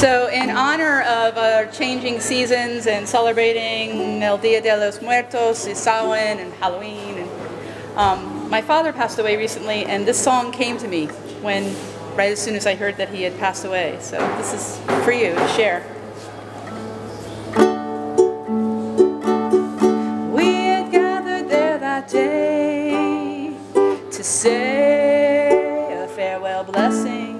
So in honor of our changing seasons and celebrating El Dia de los Muertos, Samhain, and Halloween, and, um, my father passed away recently, and this song came to me when, right as soon as I heard that he had passed away. So this is for you to share. We had gathered there that day to say a farewell blessing.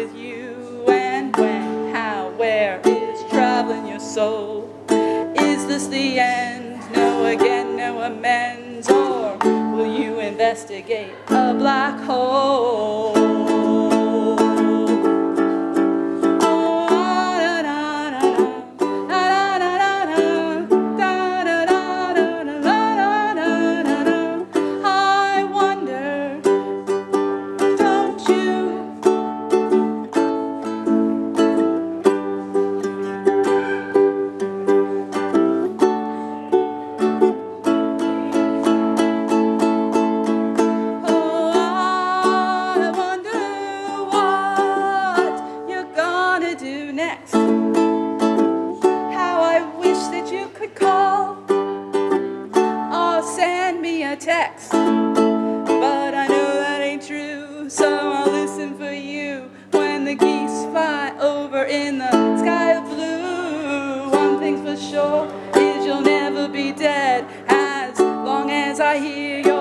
with you and when, how, where is traveling your soul. Is this the end? No again, no amends, or will you investigate a black hole? Next. How I wish that you could call or send me a text. But I know that ain't true, so I'll listen for you when the geese fly over in the sky of blue. One thing's for sure is you'll never be dead as long as I hear your.